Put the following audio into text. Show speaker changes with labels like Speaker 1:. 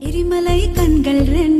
Speaker 1: எரிமலை கண்கள் ரெண்டு